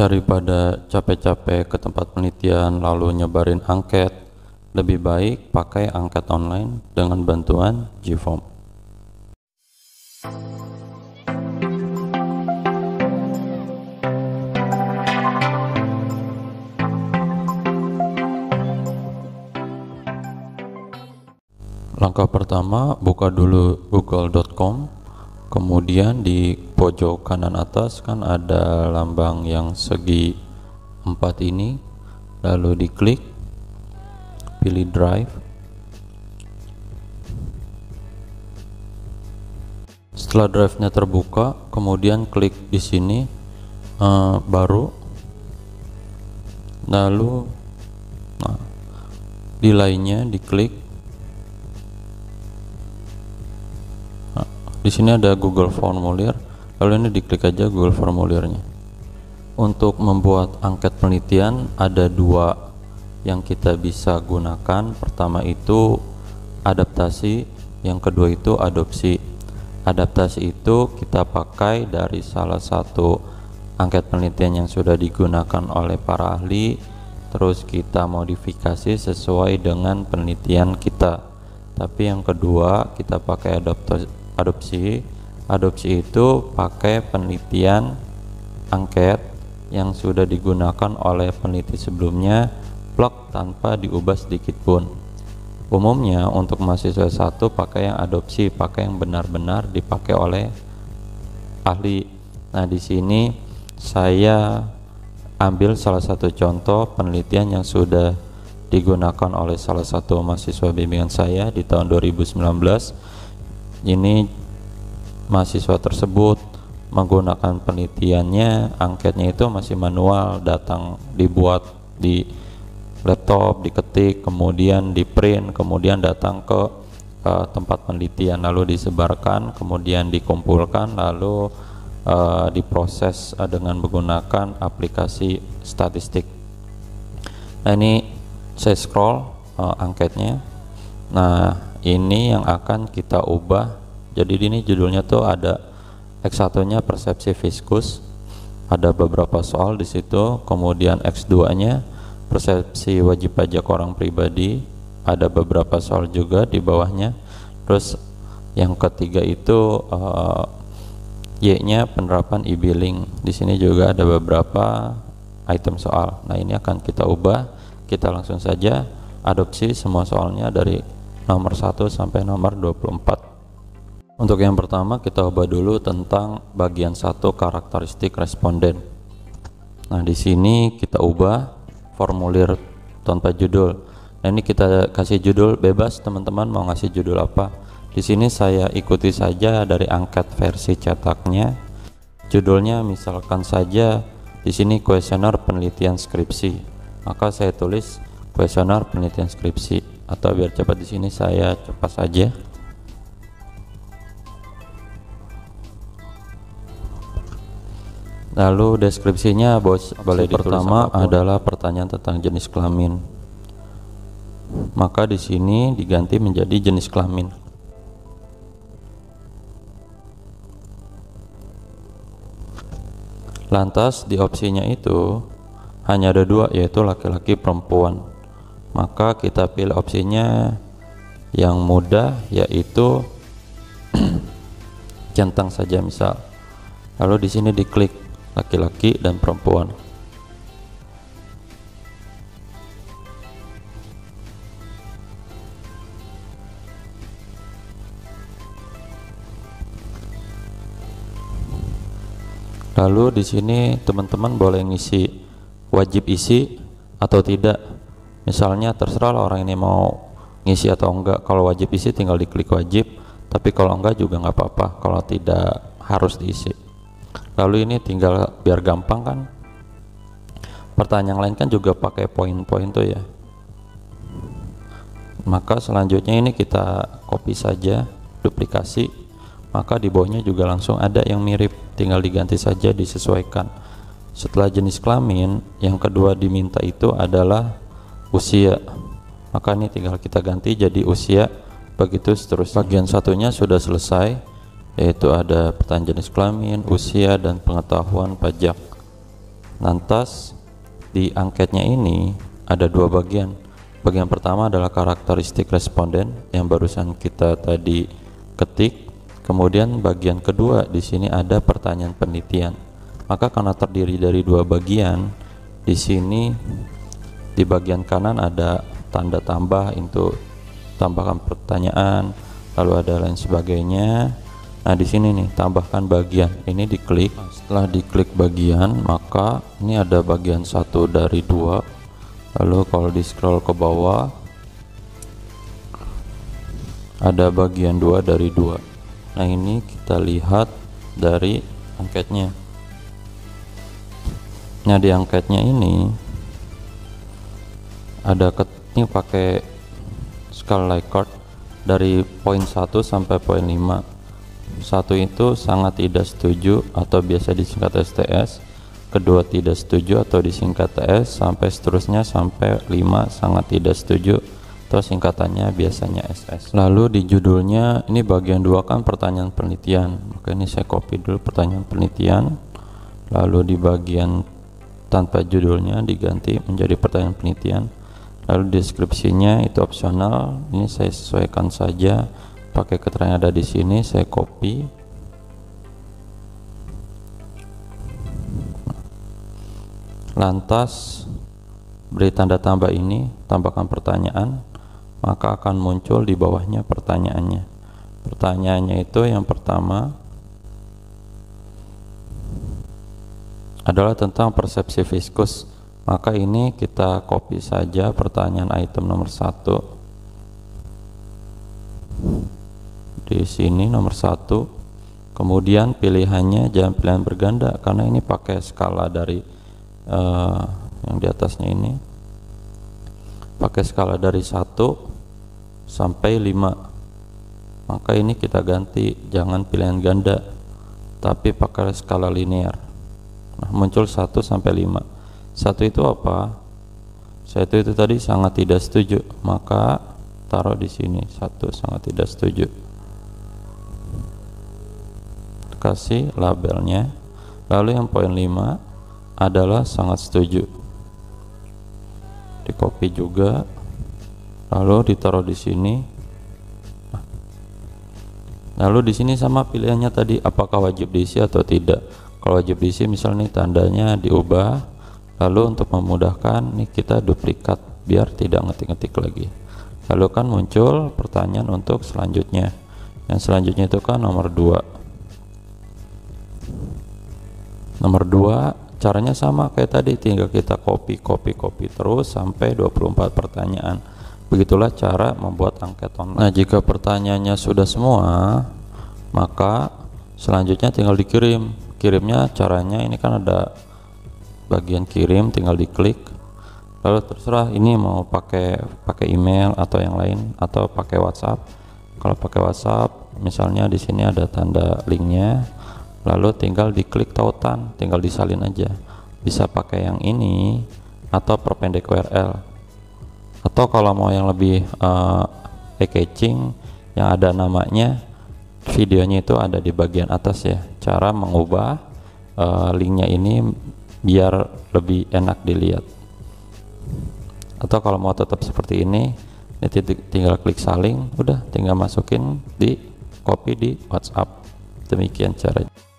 daripada capek-capek ke tempat penelitian lalu nyebarin angket lebih baik pakai angket online dengan bantuan GFOAM langkah pertama buka dulu google.com kemudian di pojok kanan atas kan ada lambang yang segi empat ini. Lalu diklik pilih drive. Setelah drive nya terbuka kemudian klik di sini uh, baru. Lalu nah, di lainnya diklik. Di sini ada Google Formulir lalu ini diklik aja Google Formulirnya. Untuk membuat angket penelitian ada dua yang kita bisa gunakan. Pertama itu adaptasi yang kedua itu adopsi. Adaptasi itu kita pakai dari salah satu angket penelitian yang sudah digunakan oleh para ahli. Terus kita modifikasi sesuai dengan penelitian kita. Tapi yang kedua kita pakai adopsi adopsi itu pakai penelitian angket yang sudah digunakan oleh peneliti sebelumnya plug tanpa diubah sedikit pun. Umumnya untuk mahasiswa satu pakai yang adopsi pakai yang benar-benar dipakai oleh ahli. Nah di sini saya ambil salah satu contoh penelitian yang sudah digunakan oleh salah satu mahasiswa bimbingan saya di tahun 2019 ini mahasiswa tersebut menggunakan penelitiannya angketnya itu masih manual datang dibuat di laptop diketik kemudian di print kemudian datang ke uh, tempat penelitian lalu disebarkan kemudian dikumpulkan lalu uh, diproses uh, dengan menggunakan aplikasi statistik. Nah ini saya scroll uh, angketnya. Nah ini yang akan kita ubah jadi ini judulnya tuh ada X1 nya persepsi viskus. Ada beberapa soal di situ kemudian X2 nya persepsi wajib pajak orang pribadi. Ada beberapa soal juga di bawahnya. Terus yang ketiga itu uh, Y nya penerapan e-billing. Di sini juga ada beberapa item soal. Nah ini akan kita ubah. Kita langsung saja adopsi semua soalnya dari nomor 1 sampai nomor 24 untuk yang pertama kita ubah dulu tentang bagian satu karakteristik responden. Nah di sini kita ubah formulir tanpa judul. Nah ini kita kasih judul bebas teman-teman mau ngasih judul apa. Di sini saya ikuti saja dari angkat versi cetaknya. Judulnya misalkan saja di sini kuesioner penelitian skripsi. Maka saya tulis kuesioner penelitian skripsi. Atau biar cepat di sini saya cepat saja Lalu deskripsinya bos balai pertama adalah pertanyaan tentang jenis kelamin. Maka di sini diganti menjadi jenis kelamin. Lantas di opsinya itu hanya ada dua yaitu laki-laki perempuan maka kita pilih opsinya yang mudah yaitu centang saja misal lalu di sini diklik laki-laki dan perempuan. Lalu di sini teman-teman boleh ngisi wajib isi atau tidak. Misalnya terserah lah orang ini mau ngisi atau enggak. Kalau wajib isi tinggal diklik wajib tapi kalau enggak juga nggak apa-apa. Kalau tidak harus diisi lalu ini tinggal biar gampang kan? Pertanyaan lain kan juga pakai poin-poin tuh ya. Maka selanjutnya ini kita copy saja duplikasi. Maka di bawahnya juga langsung ada yang mirip tinggal diganti saja disesuaikan. Setelah jenis kelamin yang kedua diminta itu adalah usia. Maka ini tinggal kita ganti jadi usia. Begitu seterusnya bagian satunya sudah selesai yaitu ada pertanyaan jenis kelamin usia dan pengetahuan pajak. Lantas di angketnya ini ada dua bagian. Bagian pertama adalah karakteristik responden yang barusan kita tadi ketik. Kemudian bagian kedua di sini ada pertanyaan penelitian. Maka karena terdiri dari dua bagian di sini di bagian kanan ada tanda tambah untuk tambahkan pertanyaan lalu ada lain sebagainya nah di sini nih tambahkan bagian ini diklik. Setelah diklik bagian maka ini ada bagian satu dari dua. Lalu kalau di scroll ke bawah ada bagian dua dari dua. Nah ini kita lihat dari angketnya. Nah di angketnya ini ada ini pakai skala Likert dari poin 1 sampai poin 5 satu itu sangat tidak setuju atau biasa disingkat STS kedua tidak setuju atau disingkat TS sampai seterusnya sampai 5 sangat tidak setuju atau singkatannya biasanya SS lalu di judulnya ini bagian dua kan pertanyaan penelitian. Maka ini saya copy dulu pertanyaan penelitian. Lalu di bagian tanpa judulnya diganti menjadi pertanyaan penelitian. Lalu deskripsinya itu opsional. Ini saya sesuaikan saja pakai keterangan ada di sini saya copy. Lantas beri tanda tambah ini tambahkan pertanyaan maka akan muncul di bawahnya pertanyaannya. Pertanyaannya itu yang pertama adalah tentang persepsi viskus maka ini kita copy saja pertanyaan item nomor satu di sini nomor satu. Kemudian pilihannya jangan pilihan berganda karena ini pakai skala dari uh, yang di atasnya ini. Pakai skala dari satu sampai 5 maka ini kita ganti jangan pilihan ganda tapi pakai skala linear. Nah muncul 1 sampai 5 satu itu apa? Satu itu tadi sangat tidak setuju. Maka taruh di sini satu sangat tidak setuju kasih labelnya. Lalu yang poin 5 adalah sangat setuju. Di copy juga. Lalu ditaruh di sini. Lalu di sini sama pilihannya tadi apakah wajib diisi atau tidak. Kalau wajib diisi misalnya nih tandanya diubah lalu untuk memudahkan nih kita duplikat biar tidak ngetik-ngetik lagi. Lalu kan muncul pertanyaan untuk selanjutnya. Yang selanjutnya itu kan nomor 2 nomor dua caranya sama kayak tadi tinggal kita copy copy copy terus sampai 24 pertanyaan. Begitulah cara membuat angket online. Nah jika pertanyaannya sudah semua maka selanjutnya tinggal dikirim. Kirimnya caranya ini kan ada bagian kirim tinggal diklik. Lalu terserah ini mau pakai pakai email atau yang lain atau pakai WhatsApp. Kalau pakai WhatsApp misalnya di sini ada tanda linknya lalu tinggal diklik tautan tinggal disalin aja. Bisa pakai yang ini atau perpendek URL atau kalau mau yang lebih uh, packaging yang ada namanya videonya itu ada di bagian atas ya. Cara mengubah uh, linknya ini biar lebih enak dilihat. Atau kalau mau tetap seperti ini ini tinggal klik saling udah tinggal masukin di copy di WhatsApp. Demikian caranya